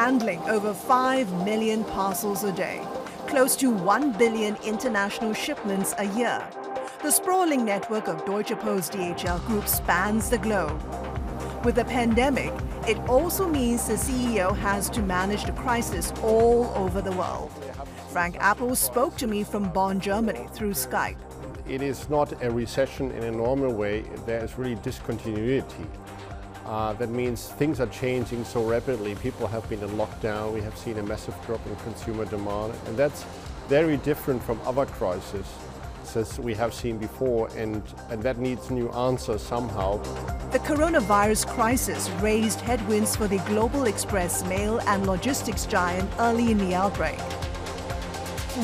handling over 5 million parcels a day, close to 1 billion international shipments a year. The sprawling network of Deutsche Post DHL Group spans the globe. With the pandemic, it also means the CEO has to manage the crisis all over the world. Frank Appel spoke to me from Bonn, Germany through Skype. It is not a recession in a normal way, there is really discontinuity. Uh, that means things are changing so rapidly. People have been in lockdown, we have seen a massive drop in consumer demand, and that's very different from other crises as we have seen before, and, and that needs new answers somehow. The coronavirus crisis raised headwinds for the global express mail and logistics giant early in the outbreak.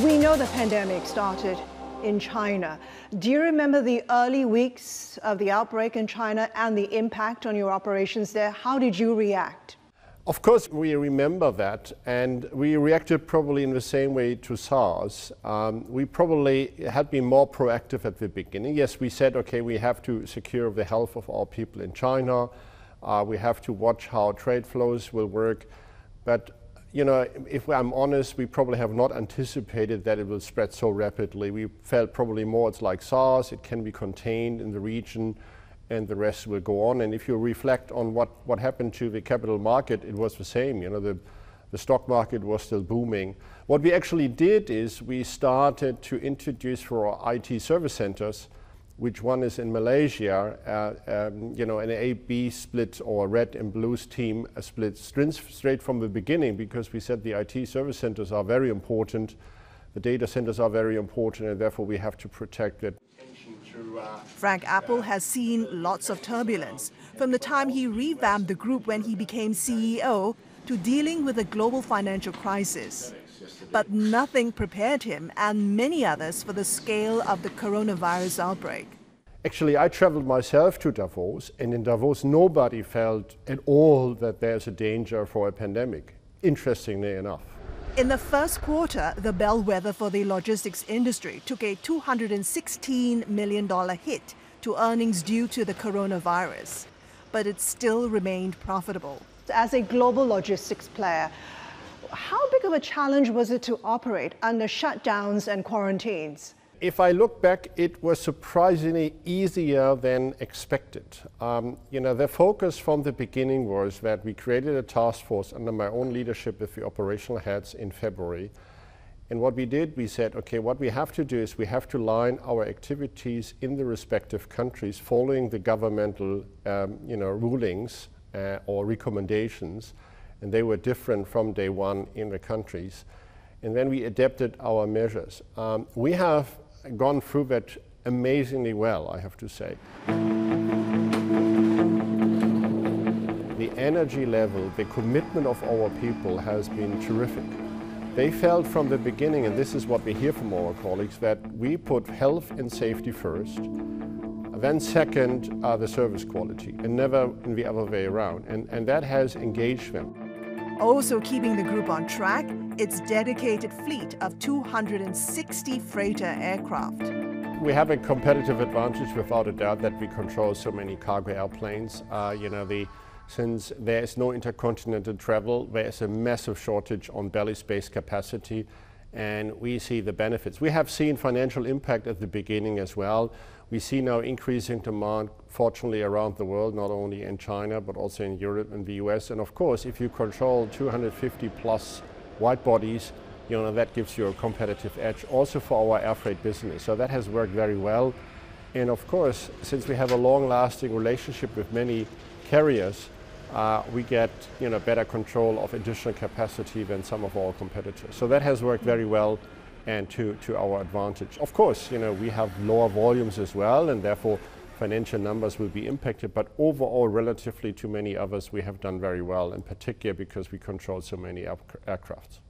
We know the pandemic started in China. Do you remember the early weeks of the outbreak in China and the impact on your operations there? How did you react? Of course, we remember that, and we reacted probably in the same way to SARS. Um, we probably had been more proactive at the beginning. Yes, we said, okay, we have to secure the health of our people in China. Uh, we have to watch how trade flows will work. But you know, if I'm honest, we probably have not anticipated that it will spread so rapidly. We felt probably more it's like SARS, it can be contained in the region and the rest will go on. And if you reflect on what, what happened to the capital market, it was the same. You know, the, the stock market was still booming. What we actually did is we started to introduce for our IT service centers, which one is in Malaysia, uh, um, you know, an A-B split or red and blues team a split straight from the beginning because we said the IT service centers are very important, the data centers are very important, and therefore we have to protect it. Frank Appel has seen lots of turbulence from the time he revamped the group when he became CEO to dealing with a global financial crisis. But nothing prepared him and many others for the scale of the coronavirus outbreak. Actually, I traveled myself to Davos, and in Davos, nobody felt at all that there's a danger for a pandemic, interestingly enough. In the first quarter, the bellwether for the logistics industry took a $216 million hit to earnings due to the coronavirus, but it still remained profitable. As a global logistics player, how big of a challenge was it to operate under shutdowns and quarantines? If I look back, it was surprisingly easier than expected. Um, you know, the focus from the beginning was that we created a task force under my own leadership with the operational heads in February. And what we did, we said, okay, what we have to do is we have to line our activities in the respective countries following the governmental, um, you know, rulings uh, or recommendations. And they were different from day one in the countries. And then we adapted our measures. Um, we have gone through that amazingly well, I have to say. The energy level, the commitment of our people has been terrific. They felt from the beginning, and this is what we hear from our colleagues, that we put health and safety first, then second are the service quality, and never in the other way around. And, and that has engaged them. Also keeping the group on track its dedicated fleet of 260 freighter aircraft. We have a competitive advantage without a doubt that we control so many cargo airplanes. Uh, you know, the, since there is no intercontinental travel, there is a massive shortage on belly space capacity and we see the benefits. We have seen financial impact at the beginning as well. We see now increasing demand, fortunately, around the world, not only in China, but also in Europe and the US. And of course, if you control 250 plus wide bodies, you know, that gives you a competitive edge also for our air freight business. So that has worked very well. And of course, since we have a long-lasting relationship with many carriers, uh, we get you know, better control of additional capacity than some of our competitors. So that has worked very well and to, to our advantage. Of course, you know, we have lower volumes as well and therefore financial numbers will be impacted, but overall, relatively to many others, we have done very well, in particular because we control so many aircrafts.